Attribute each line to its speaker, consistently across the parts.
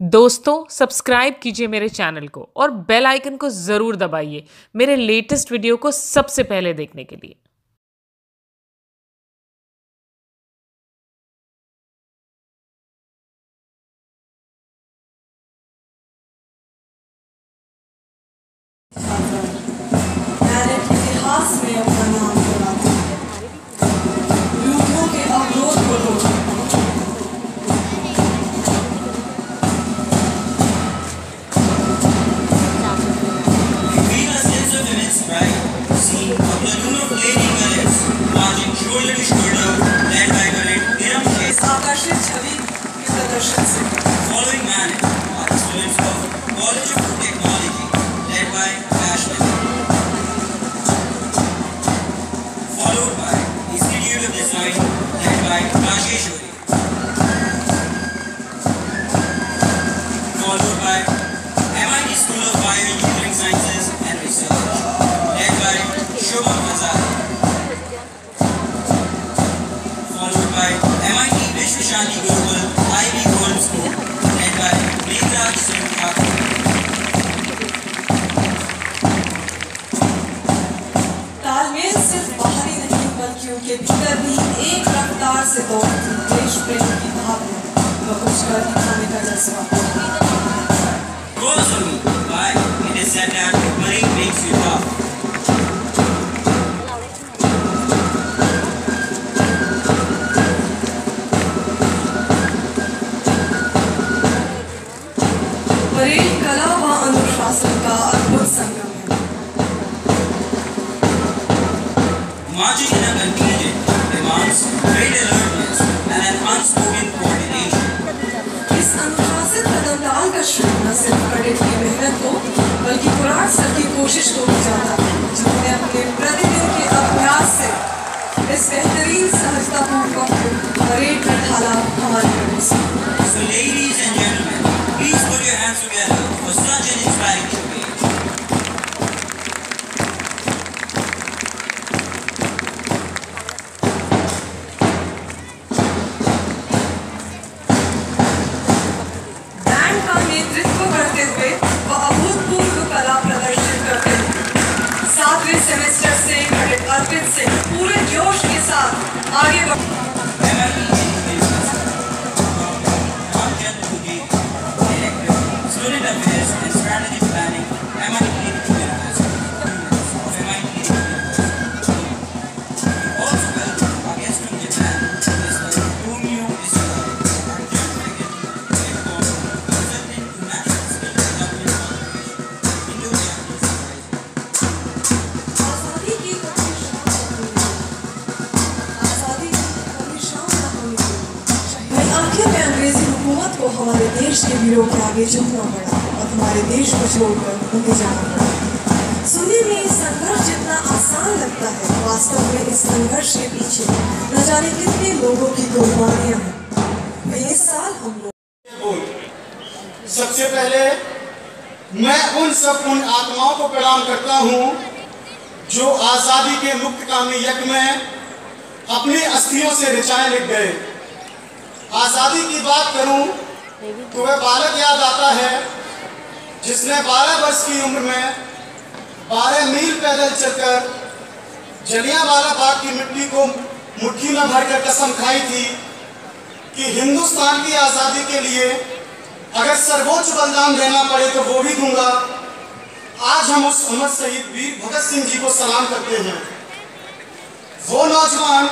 Speaker 1: दोस्तों सब्सक्राइब कीजिए मेरे चैनल को और बेल आइकन को ज़रूर दबाइए मेरे लेटेस्ट वीडियो को सबसे पहले देखने के लिए।
Speaker 2: discussions
Speaker 3: following an students of College of Technology led by Ash followed by Institute of Design led by Rajeshwari, followed by MIT School of Bioengineering Sciences and Research led by Shoma Mazari, followed by MIT Vishwashali Global IB Singh Thakur.
Speaker 2: तालमेल सिर्फ़ बाहरी नहीं बल्कि उनके भीतर भी एक रफ्तार से दौड़ती देश प्रेम की कुछ कर दिखाने का जज्बा
Speaker 3: on you tough.
Speaker 2: सर की हमारे देश के वीरों के आगे झुकना पड़ा और हमारे देश को छोड़कर उन्हें जाना पड़ा। सुनने में ये संघर्ष जितना आसान लगता है, वास्तव में इस संघर्ष के पीछे न जाने कितने लोगों की कुर्बानियाँ हैं। इस साल हम लोग
Speaker 4: सबसे पहले मैं उन सब उन आत्माओं को प्रणाम करता हूँ जो आज़ादी के मुक्त कामी यज्ञ में अपनी अस्थियों से ऋचाएँ लिख गए। आज़ादी की बात करूँ तो वह बालक याद आता है, जिसने 12 वर्ष की उम्र में 12 मील पैदल चलकर जलियांवाला बाग की मिट्टी को मुट्ठी में भरकर कसम खाई थी कि हिंदुस्तान की आज़ादी के लिए अगर सर्वोच्च बलिदान देना पड़े तो वो भी दूँगा। आज हम उस अमर शहीद वीर भगत सिंह जी को सलाम करते हैं। वो नौजवान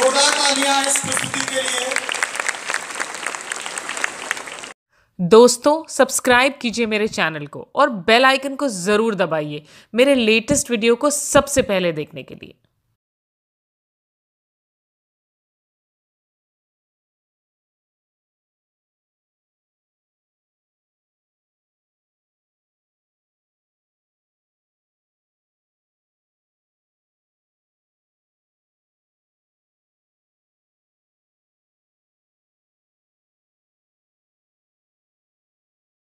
Speaker 4: जोरदार तालियाँ इस प्रस्तुति के लिए।
Speaker 1: दोस्तों सब्सक्राइब कीजिए मेरे चैनल को और बेल आइकन को ज़रूर दबाइए मेरे लेटेस्ट वीडियो को सबसे पहले देखने के लिए।